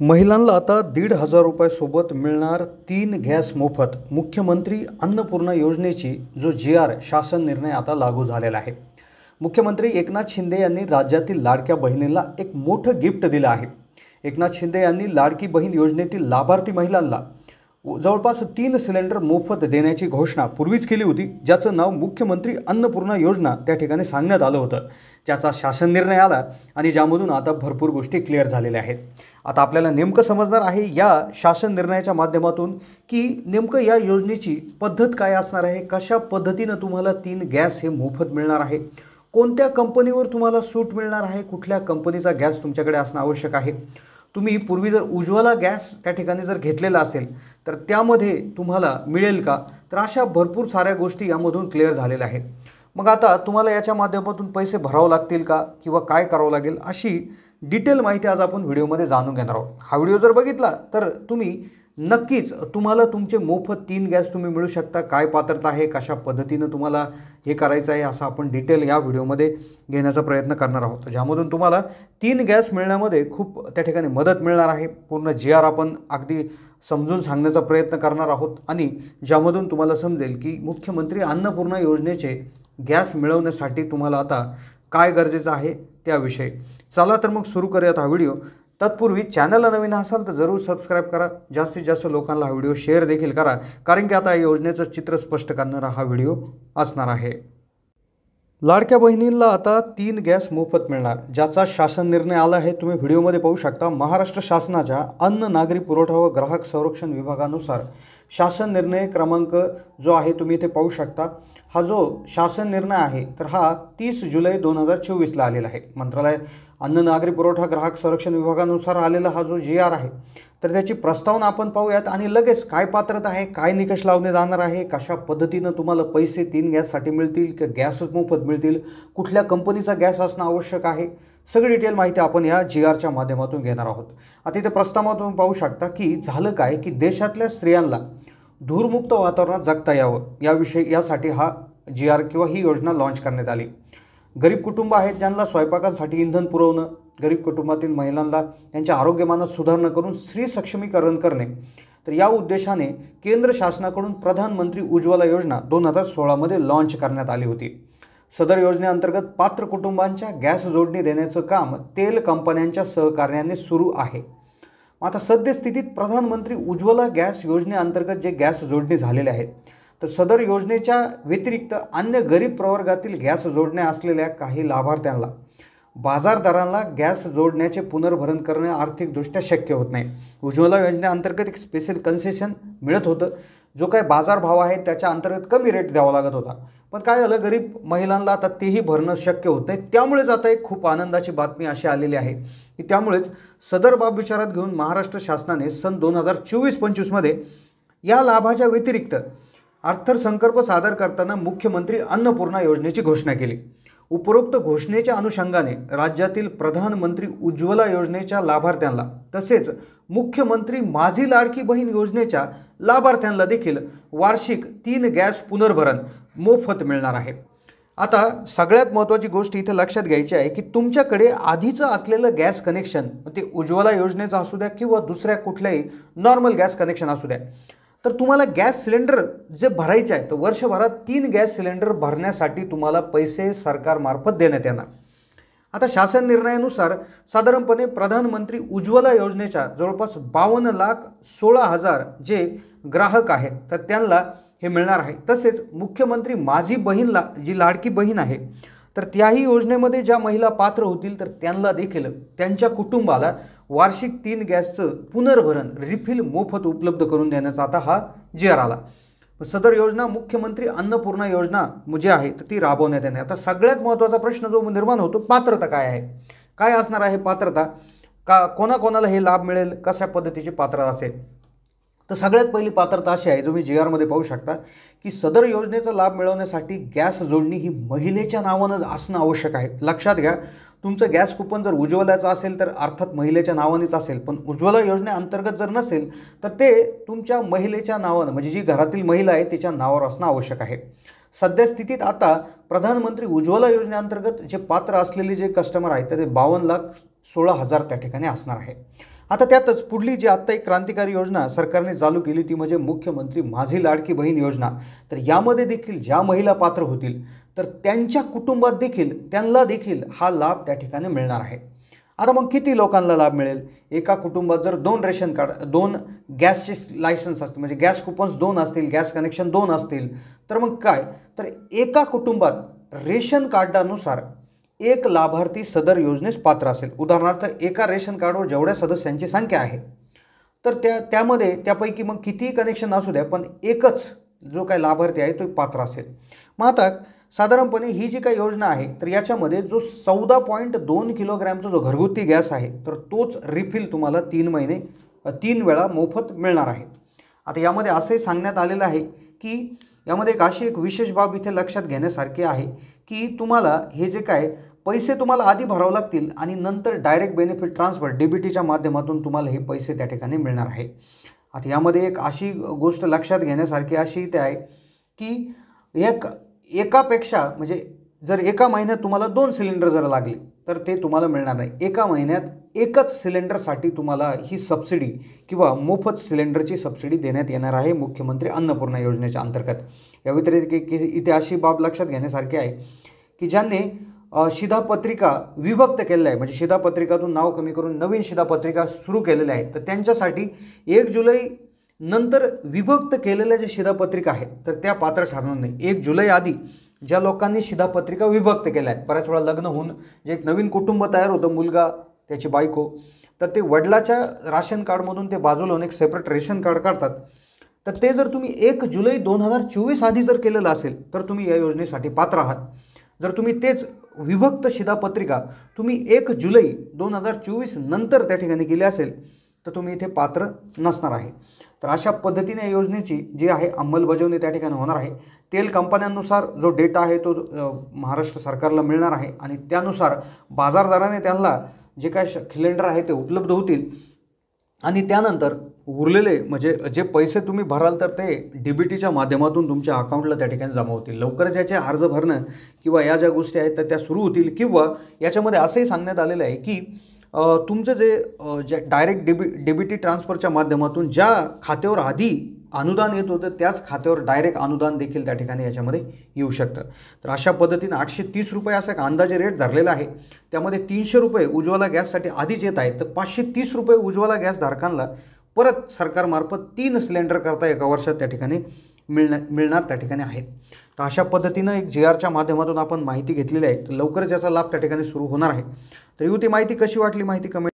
महिलांना आता दीड हजार रुपयासोबत मिळणार तीन गॅस मोफत मुख्यमंत्री अन्नपूर्णा योजनेची जो जी आर शासन निर्णय आता लागू झालेला आहे. मुख्यमंत्री एकनाथ शिंदे यांनी राज्यातील लाडक्या बहिणींना एक मोठं गिफ्ट दिलं आहे. एकनाथ शिंदे यांनी लाडकी बहीण योजनेतील लाभार्थी महिलांना जवळपास तीन सिलेंडर मोफत देण्याची घोषणा पूर्वीच केली होती ज्याचं नाव मुख्यमंत्री अन्नपूर्णा योजना त्या ठिकाणी सांगण्यात आलं होतं. ज्याचा शासन निर्णय आला आणि ज्यामधून आता भरपूर गोष्टी क्लिअर झालेल्या आहेत. आता आपल्याला नेमकं समजणार आहे या शासन निर्णयाच्या माध्यमातून की नेमकं या योजनेची पद्धत काय असणार आहे? कशा पद्धतीनं तुम्हाला तीन गॅस हे मोफत मिळणार आहे? कोणत्या कंपनीवर तुम्हाला सूट मिळणार आहे? कुठल्या कंपनीचा गॅस तुमच्याकडे असणं आवश्यक आहे? तुम्ही पूर्वी जर उज्ज्वला गॅस त्या ठिकाणी जर घेतलेला असेल तर त्यामध्ये तुम्हाला मिळेल का? तर अशा भरपूर साऱ्या गोष्टी यामधून क्लिअर झालेल्या आहेत. मग आता तुम्हाला याच्या माध्यमातून पैसे भरावं लागतील का? किंवा काय करावं लागेल? अशी डिटेल माहिती आज आपण व्हिडिओमध्ये जाणून घेणार आहोत. हा व्हिडिओ जर बघितला तर तुम्ही नक्कीच तुम्हाला तुमचे मोफत तीन गॅस तुम्ही मिळू शकता. काय पात्रता आहे? कशा पद्धतीनं तुम्हाला हे करायचं आहे? असं आपण डिटेल या व्हिडिओमध्ये घेण्याचा प्रयत्न करणार आहोत. ज्यामधून तुम्हाला तीन गॅस मिळण्यामध्ये खूप त्या ठिकाणी मदत मिळणार आहे. पूर्ण जी आर आपण अगदी समजून सांगण्याचा प्रयत्न करणार आहोत. आणि ज्यामधून तुम्हाला समजेल की मुख्यमंत्री अन्नपूर्णा योजनेचे गॅस मिळवण्यासाठी तुम्हाला आता काय गरजेचं आहे त्याविषयी. चला तर मग सुरू करूयात हा व्हिडिओ. तत्पूर्वी चॅनलला नवीन असाल तर जरूर सबस्क्राईब करा. जास्तीत जास्त लोकांना हा व्हिडिओ शेअर देखील करा. कारण की आता या योजनेचं चित्र स्पष्ट करणारा हा व्हिडिओ असणार आहे. लाडक्या बहिणींना आता तीन गॅस मोफत मिळणार ज्याचा शासन निर्णय आला आहे. तुम्ही व्हिडिओमध्ये पाहू शकता महाराष्ट्र शासनाच्या अन्न नागरी पुरवठा व ग्राहक संरक्षण विभागानुसार शासन निर्णय क्रमांक जो आहे तुम्ही इथे पाहू शकता. हा जो शासन निर्णय आहे तर हा तीस जुलै दोन हजार चोवीसला आलेला आहे. मंत्रालय अन्न नागरी पुरवठा ग्राहक संरक्षण विभागानुसार आलेला हा जो जी आर आहे तर त्याची प्रस्तावना आपण पाहूयात आणि लगेच काय पात्रता आहे काय निकष लावणे जाणार आहे कशा पद्धतीनं तुम्हाला पैसे तीन गॅससाठी मिळतील की गॅसच मोफत मिळतील कुठल्या कंपनीचा गॅस असणं आवश्यक आहे सगळी डिटेल माहिती आपण या जी आरच्या माध्यमातून घेणार आहोत. आता इथे प्रस्तावातून पाहू शकता की झालं काय की देशातल्या स्त्रियांना धूरमुक्त वातावरणात जगता यावं याविषयी यासाठी हा जी आर किंवा ही योजना लॉन्च करण्यात आली. गरीब कुटुंब आहेत ज्यांना स्वयंपाकांसाठी इंधन पुरवणं गरीब कुटुंबातील महिलांना त्यांच्या आरोग्यमानात सुधारणा करून स्त्री सक्षमीकरण करणे. तर या उद्देशाने केंद्र शासनाकडून प्रधानमंत्री उज्ज्वला योजना दोन हजार सोळामध्ये लॉन्च करण्यात आली होती. सदर योजनेअंतर्गत पात्र कुटुंबांच्या गॅस जोडणी देण्याचं काम तेल कंपन्यांच्या सहकार्याने सुरू आहे. आता सद्यस्थितीत प्रधानमंत्री उज्ज्वला गॅस योजनेअंतर्गत जे गॅस जोडणी झालेले आहेत तर सदर योजनेच्या व्यतिरिक्त अन्य गरीब प्रवर्गातील गॅस जोडण्या असलेल्या काही लाभार्थ्यांना बाजारदारांना गॅस जोडण्याचे पुनर्भरण करणे आर्थिकदृष्ट्या शक्य होत नाही. उज्ज्वला योजनेअंतर्गत एक स्पेशल कन्सेशन मिळत होतं जो काही बाजारभाव आहे त्याच्या अंतर्गत कमी रेट द्यावा लागत होता. पण काय झालं गरीब महिलांना आता तेही भरणं शक्य होत नाही. त्यामुळेच आता एक खूप आनंदाची बातमी अशी आलेली आहे की त्यामुळेच सदर बाब विचारात घेऊन महाराष्ट्र शासनाने सन दोन हजार चोवीस पंचवीसमध्ये या लाभाच्या व्यतिरिक्त अर्थसंकल्प सादर करताना मुख्यमंत्री अन्नपूर्णा योजनेची घोषणा केली. उपरोक्त घोषणेच्या अनुषंगाने राज्यातील प्रधानमंत्री उज्ज्वला योजनेच्या लाभार्थ्यांना तसेच मुख्यमंत्री माझी लाडकी बहीण योजनेच्या लाभार्थ्यांना देखील वार्षिक तीन गॅस पुनर्भरण मोफत मिळणार आहे. आता सगळ्यात महत्त्वाची गोष्ट इथे लक्षात घ्यायची आहे की तुमच्याकडे आधीचं असलेलं गॅस कनेक्शन ते उज्ज्वला योजनेचं असू द्या किंवा दुसऱ्या कुठल्याही नॉर्मल गॅस कनेक्शन असू द्या तर तुम्हाला गॅस सिलेंडर जे भरायचे आहे तर वर्षभरात तीन गॅस सिलेंडर भरण्यासाठी तुम्हाला पैसे सरकारमार्फत देण्यात येणार. आता शासन निर्णयानुसार साधारणपणे प्रधानमंत्री उज्ज्वला योजनेच्या जवळपास बावन्न लाख सोळा हजार जे ग्राहक आहेत तर त्यांना हे मिळणार आहे. तसेच मुख्यमंत्री माझी बहीणला जी लाडकी बहीण आहे तर त्याही योजनेमध्ये ज्या महिला पात्र होतील तर त्यांना देखील त्यांच्या कुटुंबाला वार्षिक तीन गॅसचं पुनर्भरण रिफिल मोफत उपलब्ध करून देण्याचा आता हा जी आर आला. सदर योजना मुख्यमंत्री अन्नपूर्णा योजना जी आहे तर ती राबवण्यात येणार आता सगळ्यात महत्त्वाचा प्रश्न जो निर्माण होतो पात्रता काय आहे? काय असणार आहे पात्रता? का कोणाकोणाला हे लाभ मिळेल? कशा पद्धतीची पात्रता असेल? तर सगळ्यात पहिली पात्रता अशी आहे तुम्ही जी आरमध्ये पाहू शकता की सदर योजनेचा लाभ मिळवण्यासाठी गॅस जोडणी ही महिलेच्या नावानं असणं आवश्यक आहे. लक्षात घ्या तुमचं गॅस कुपन जर उज्ज्वलाचं असेल तर अर्थात महिलेच्या नावानेच असेल. पण उज्ज्वला योजनेअंतर्गत जर नसेल तर ते तुमच्या महिलेच्या नावानं म्हणजे जी घरातील महिला आहे तिच्या नावावर असणं आवश्यक आहे. सद्यस्थितीत आता प्रधानमंत्री उज्ज्वला योजनेअंतर्गत जे पात्र असलेले जे कस्टमर आहेत ते बावन्न लाख सोळा हजार त्या ठिकाणी असणार आहे. आता त्यातच पुढली जी आत्ता एक क्रांतिकारी योजना सरकारने चालू केली ती म्हणजे मुख्यमंत्री माझी लाडकी बहीण योजना. तर यामध्ये देखील ज्या महिला पात्र होतील तर त्यांच्या कुटुंबात देखील त्यांना देखील हा लाभ त्या ठिकाणी मिळणार आहे. आता मग किती लोकांना लाभ मिळेल? एका कुटुंबात जर दोन रेशन कार्ड दोन गॅसचे लायसन्स असतील म्हणजे गॅस कुपन्स दोन असतील गॅस कनेक्शन दोन असतील तर मग काय? तर एका कुटुंबात रेशन कार्डानुसार एक लाभार्थी सदर योजनेस पात्र असेल. उदाहरणार्थ एका रेशन कार्डवर जेवढ्या सदस्यांची संख्या आहे तर त्या त्यामध्ये त्यापैकी मग कितीही कनेक्शन असू द्या पण एकच जो काही लाभार्थी आहे तो पात्र असेल. मग आता साधारणपणे ही जी काही योजना आहे तर याच्यामध्ये जो चौदा पॉईंट दोन किलोग्रॅमचा जो घरगुती गॅस आहे तर तोच रिफिल तुम्हाला तीन महिने तीन वेळा मोफत मिळणार आहे. आता यामध्ये असंही सांगण्यात आलेलं आहे की यामध्ये एक अशी एक विशेष बाब इथे लक्षात घेण्यासारखी आहे की तुम्हाला हे जे काय पैसे तुम्हाला आधी भरावे लागतील आणि नंतर direct benefit transfer D B टीच्या माध्यमातून तुम्हाला हे पैसे त्या ठिकाणी मिळणार आहे. आता यामध्ये एक अशी गोष्ट लक्षात घेण्यासारखी अशी इथे आहे की एक एकापेक्षा म्हणजे जर एका महिन्यात तुम्हाला दोन सिलेंडर जर लागले तर ते तुम्हाला मिळणार नाही. एका महिन्यात एकच सिलेंडरसाठी तुम्हाला ही सबसिडी किंवा मोफत सिलेंडरची सबसिडी देण्यात येणार आहे मुख्यमंत्री अन्नपूर्णा योजनेच्या अंतर्गत. या व्यतिरिक्त इथे अशी बाब लक्षात घेण्यासारखी आहे की ज्यांनी शिधापत्रिका विभक्त केलेल्या आहे म्हणजे शिधापत्रिकातून नाव कमी करून नवीन शिधापत्रिका सुरू केलेल्या आहेत तर त्यांच्यासाठी एक जुलै नंतर विभक्त केलेल्या ज्या शिधापत्रिका आहेत तर त्या पात्र ठरणार नाही. एक जुलै आधी ज्या लोकांनी शिधापत्रिका विभक्त केल्या आहेत बऱ्याच वेळा लग्न होऊन जे एक नवीन कुटुंब तयार होतं मुलगा त्याची बायको तर ते वडिलाच्या राशन कार्डमधून ते बाजूला होऊन एक सेपरेट रेशन कार्ड काढतात. तर ते जर तुम्ही एक जुलै दोन हजार चोवीस आधी जर केलेलं असेल तर तुम्ही या योजनेसाठी पात्र आहात. जर तुम्ही तेच विभक्त शिधापत्रिका तुम्ही एक जुलै दोन हजार चोवीस नंतर त्या ठिकाणी केली असेल तर तुम्ही इथे पात्र नसणार आहे. तर अशा पद्धतीने या योजनेची जी आहे अंमलबजावणी त्या ठिकाणी होणार आहे. तेल कंपन्यांनुसार जो डेटा आहे तो महाराष्ट्र सरकारला मिळणार आहे आणि त्यानुसार बाजारदाराने त्यांना जे काय सिलेंडर आहे ते उपलब्ध होतील. आणि त्यानंतर उरलेले म्हणजे जे पैसे तुम्ही भराल तर ते डी बी टीच्या माध्यमातून तुमच्या अकाउंटला त्या ठिकाणी जमा होतील. लवकरच याचे अर्ज भरणं किंवा या ज्या गोष्टी आहेत तर त्या सुरू होतील किंवा याच्यामध्ये असंही सांगण्यात आलेलं आहे की तुमचं जे जे डायरेक्ट डेबि डेबिटी ट्रान्सफरच्या माध्यमातून ज्या खात्यावर आधी अनुदान येत होतं त्याच खात्यावर डायरेक्ट अनुदान देखील त्या ठिकाणी याच्यामध्ये येऊ शकतं. तर अशा पद्धतीनं आठशे तीस रुपये असा एक अंदाजे रेट धरलेला आहे. त्यामध्ये तीनशे रुपये उज्ज्वला गॅससाठी आधीच येत आहेत. तर पाचशे तीस रुपये उज्ज्वला गॅस धारकांना परत सरकारमार्फत तीन सिलेंडर करता एका वर्षात त्या ठिकाणी मिळणार मिळणार त्या ठिकाणी आहेत. तर अशा पद्धतीनं एक जी आरच्या माध्यमातून आपण माहिती घेतलेली आहे. तर लवकरच याचा लाभ त्या ठिकाणी सुरू होणार आहे. तर ही ती माहिती कशी वाटली? माहिती कमेंट